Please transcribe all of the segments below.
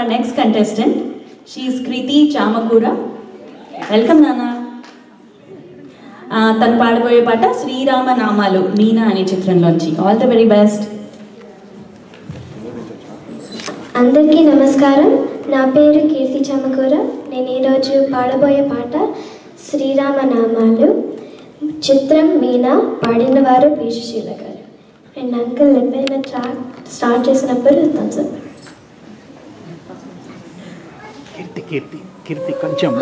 Our next contestant, she is Kriti Chamakura. Welcome, Nana. తను పాడబోయే పాట శ్రీరామ నామాలు మీనా అనే చిత్రంలోంచి. ఆల్ ద వెరీ బెస్ట్ అందరికీ నమస్కారం. నా పేరు కీర్తి చమకూర. నేను ఈరోజు పాడబోయే పాట శ్రీరామ నామాలు చిత్రం మీనా పాడిన వారు పీషశీల గారు. అండ్ అంకుల్ ఎప్పుడైనా ట్రాక్ స్టార్ట్ చేసినప్పుడు థమ్స్అప్ కీర్తి కీర్తి కీర్తి కొంచెం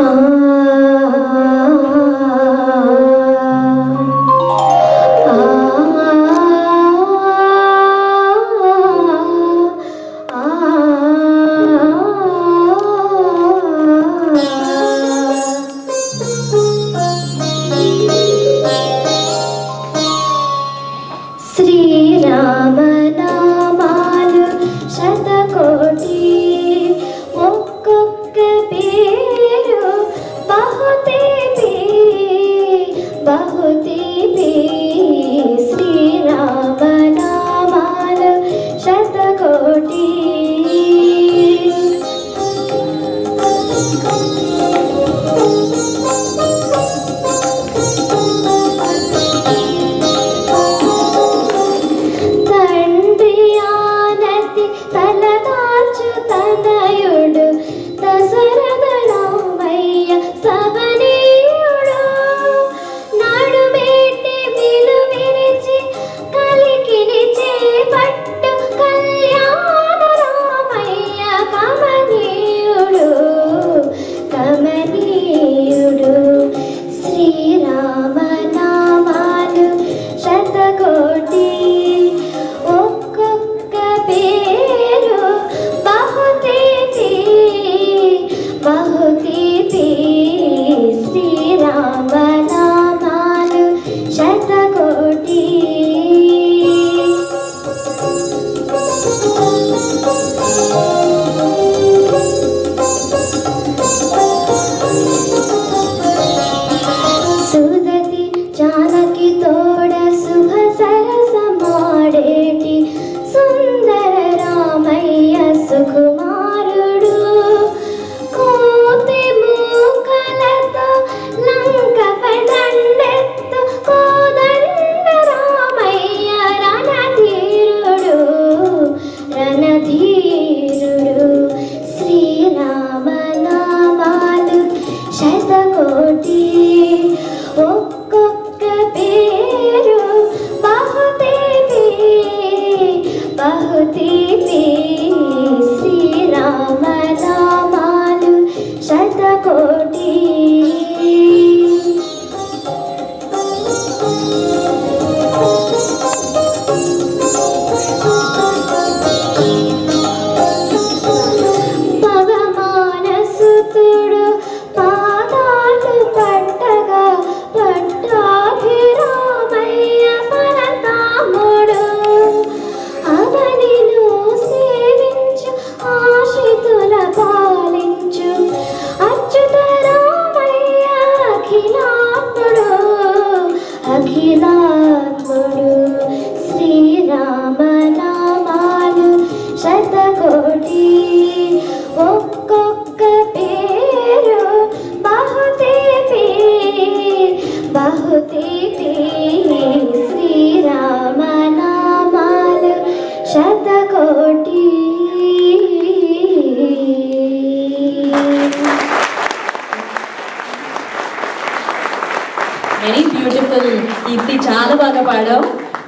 బ్యూటిఫుల్ కీర్తి చాలా బాగా పాడావు.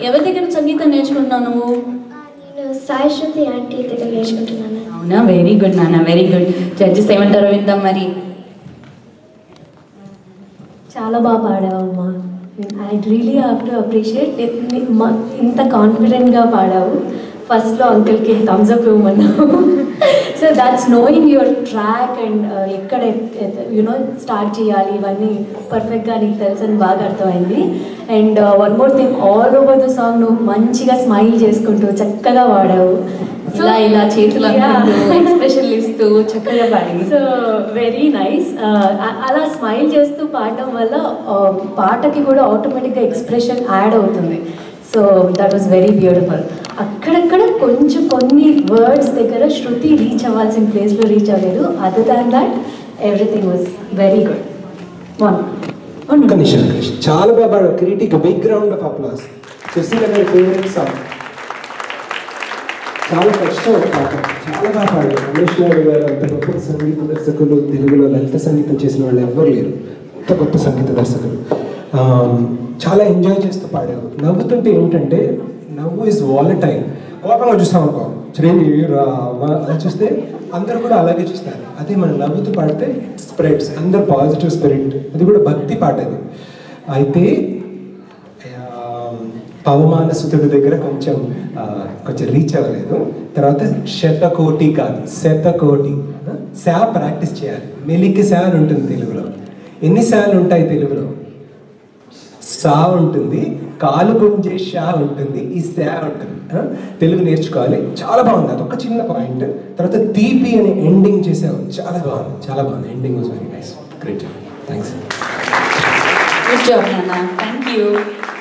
ఎవరి దగ్గర సంగీతం నేర్చుకుంటున్నావు నువ్వు? సాయి శృతి ఆంటీ దగ్గర నేర్చుకుంటున్నాను. అవునా? వెరీ గుడ్ నాన్న. వెరీ గుడ్ జడ్జెస్ ఏమంటారో విందాం మరి. చాలా బాగా పాడావు అమ్మా I really have to appreciate ఇంత కాన్ఫిడెంట్గా పాడావు. ఫస్ట్లో అంకుల్కి thumbs up ఇవ్వమన్నావు. So that's knowing your track and ఎక్కడ యునో స్టార్ట్ చేయాలి ఇవన్నీ పర్ఫెక్ట్గా నీకు తెలుసు అని బాగా అర్థమైంది. And one more thing all over the song నువ్వు మంచిగా స్మైల్ చేసుకుంటూ చక్కగా పాడావు. ఇలా ఇలా చేతులు ఎక్స్ప్రెషన్లు ఇస్తూ చక్కగా పాడింది. సో వెరీ నైస్ అలా స్మైల్ చేస్తూ పాడటం వల్ల uh, పాటకి కూడా ఆటోమేటిక్గా ఎక్స్ప్రెషన్ యాడ్ అవుతుంది. So that was very beautiful అక్కడక్కడ కొంచెం కొన్ని వర్డ్స్ దగ్గర శృతి రీచ్ అవ్వాల్సిన ప్లేస్లో రీచ్ అవ్వలేదు. Other than that everything was very good one. చాలా బాగా critic big round of applause Susheela గారి ఫేవరెట్ సాంగ్ చాలా కష్టం పాట. చాలా బాగా పాడారు. రమేష్ నాయుడు గారు అంత గొప్ప సంగీత దర్శకులు తెలుగులో లలిత సంగీతం చేసిన వాళ్ళు ఎవ్వరు లేరు. అంత గొప్ప సంగీత దర్శకులు. చాలా ఎంజాయ్ చేస్తూ పాడారు. నవ్వుతుంటే ఏంటంటే నవ్వు ఇస్ వాలటైల్ కోపంగా చూస్తాం అనుకో శ్రీ అలా చూస్తే అందరూ కూడా అలాగే చూస్తారు. అదే మనం నవ్వుతూ పాడితే స్ప్రెడ్స్ అందరు పాజిటివ్ స్పిరిట్ అది కూడా భక్తి పాట అది. అయితే ఆ, పవమాన సుతుడి దగ్గర కొంచెం కొంచెం రీచ్ అవ్వలేదు. తర్వాత శతకోటి కాదు శతకోటి శా ప్రాక్టీస్ చేయాలి. మెలికి శాలు ఉంటుంది తెలుగులో. ఎన్ని శాలు ఉంటాయి తెలుగులో? సా ఉంటుంది కాలు గుంజే షా ఉంటుంది ఈ శా ఉంటుంది తెలుగు నేర్చుకోవాలి. చాలా బాగుంది. అదొక చిన్న పాయింట్. తర్వాత తీపి అని ఎండింగ్ చేసావు. చాలా బాగుంది. చాలా బాగుంది. Ending was very nice great thanks good job thank you